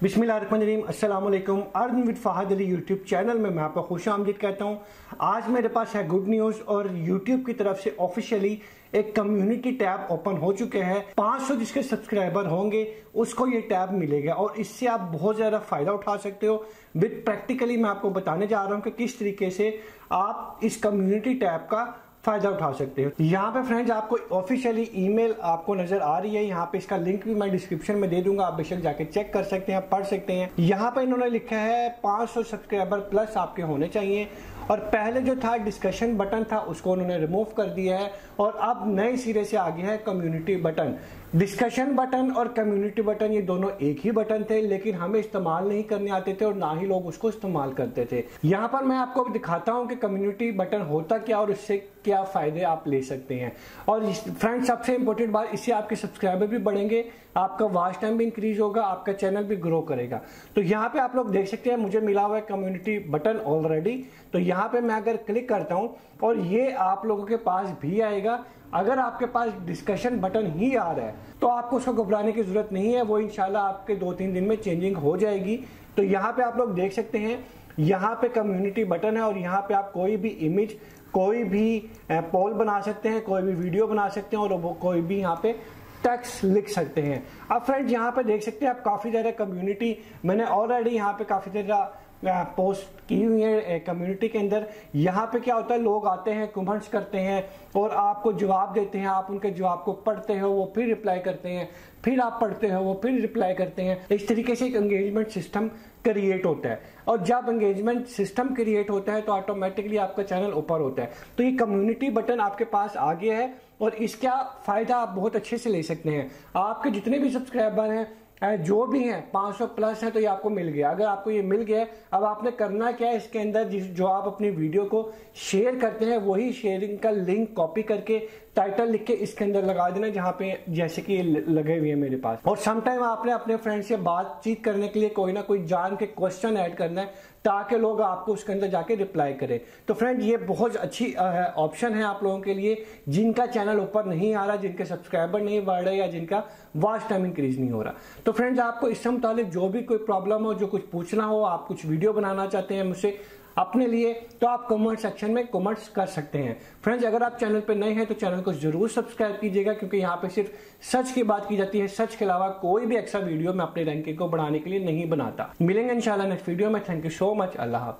अस्सलाम वालेकुम earn with Fahad Ali YouTube channel में मैं आपका खुश आमदीद कहता हूँ। आज मेरे पास है गुड न्यूज़ और यूट्यूब की तरफ़ से ऑफिशियली एक कम्युनिटी टैब ओपन हो चुके हैं। 500 जिसके सब्सक्राइबर होंगे, उसको ये टैब मिलेगा और इससे आप बहुत ज़्यादा फ़ायदा उठा सकते हो। विद प्रैक्टिकली मैं आपको बताने जा रहा हूँ कि किस तरीके से आप इस कम्युनिटी टैब का फ़ायदा उठा सकते हो। यहाँ पे फ्रेंड्स आपको ऑफिशियली ईमेल आपको नज़र आ रही है। यहाँ पे इसका लिंक भी मैं डिस्क्रिप्शन में दे दूँगा। आप बेशक जाके चेक कर सकते हैं, पढ़ सकते हैं। यहाँ पे इन्होंने लिखा है 500 सब्सक्राइबर प्लस आपके होने चाहिए। और पहले जो था डिस्कशन बटन था, उसको उन्होंने रिमूव कर दिया है। और अब नए सिरे से आ गया है कम्युनिटी बटन डिस्कशन बटन और कम्युनिटी बटन ये दोनों एक ही बटन थे, लेकिन हमें इस्तेमाल नहीं करने आते थे और ना ही लोग उसको इस्तेमाल करते थे। यहाँ पर मैं आपको दिखाता हूँ कि कम्युनिटी बटन होता क्या और इससे क्या फ़ायदे आप ले सकते हैं। और फ्रेंड सबसे इंपॉर्टेंट बात, इससे आपके सब्सक्राइबर भी बढ़ेंगे, आपका वॉच टाइम भी इंक्रीज होगा, आपका चैनल भी ग्रो करेगा। तो यहाँ पे आप लोग देख सकते हैं, मुझे मिला हुआ है कम्युनिटी बटन ऑलरेडी तो यहाँ पे मैं अगर क्लिक करता हूँ और ये आप लोगों के पास भी आएगा अगर आपके पास डिस्कशन बटन ही आ रहा है तो आपको उसको घबराने की ज़रूरत नहीं है, वो इंशाल्लाह आपके दो तीन दिन में चेंजिंग हो जाएगी। तो यहाँ पे आप लोग देख सकते हैं, यहाँ पे कम्युनिटी बटन है और यहाँ पे आप कोई भी इमेज कोई भी पोल बना सकते हैं, कोई भी वीडियो बना सकते हैं और वो कोई भी यहाँ पे टेक्स्ट लिख सकते हैं। अब फ्रेंड्स यहाँ पे देख सकते हैं, आप काफ़ी ज़्यादा कम्युनिटी मैंने ऑलरेडी यहाँ पे काफ़ी ज़्यादा पोस्ट की हुई है कम्युनिटी के अंदर। यहाँ पे क्या होता है, लोग आते हैं कमेंट्स करते हैं और आपको जवाब देते हैं, आप उनके जवाब को पढ़ते हो, वो फिर रिप्लाई करते हैं, फिर आप पढ़ते हो, वो फिर रिप्लाई करते हैं। इस तरीके से एक एंगेजमेंट सिस्टम क्रिएट होता है। और जब एंगेजमेंट सिस्टम क्रिएट होता है तो ऑटोमेटिकली आपका चैनल ऊपर होता है। तो ये कम्युनिटी बटन आपके पास आ गया है और इसका फ़ायदा आप बहुत अच्छे से ले सकते हैं। आपके जितने भी सब्सक्राइबर हैं जो भी है 500 प्लस है तो ये आपको मिल गया। अगर आपको ये मिल गया, अब आपने करना क्या है इसके अंदर जो आप अपनी वीडियो को शेयर करते हैं, वही शेयरिंग का लिंक कॉपी करके टाइटल लिख के इसके अंदर लगा देना जहाँ पे जैसे कि लगे हुए हैं मेरे पास। और समटाइम आपने अपने फ्रेंड से बातचीत करने के लिए कोई ना कोई जान के क्वेश्चन ऐड करना है, ताकि लोग आपको उसके अंदर जाके रिप्लाई करें। तो फ्रेंड ये बहुत अच्छी ऑप्शन है आप लोगों के लिए, जिनका चैनल ऊपर नहीं आ रहा, जिनके सब्सक्राइबर नहीं बढ़ रहे या जिनका वॉच टाइम इंक्रीज नहीं हो रहा। तो फ्रेंड्स आपको इससे मुतालिक जो भी कोई प्रॉब्लम हो, जो कुछ पूछना हो, आप कुछ वीडियो बनाना चाहते हैं मुझसे अपने लिए तो आप कमेंट सेक्शन में कमेंट्स कर सकते हैं। फ्रेंड्स अगर आप चैनल पर नए हैं तो चैनल को ज़रूर सब्सक्राइब कीजिएगा, क्योंकि यहाँ पे सिर्फ़ सच की बात की जाती है। सच के अलावा कोई भी एक्स्ट्रा वीडियो मैं अपने रैंकिंग को बढ़ाने के लिए नहीं बनाता। मिलेंगे इंशाल्लाह नेक्स्ट वीडियो में। थैंक यू सो मच अल्लाह हाफिज।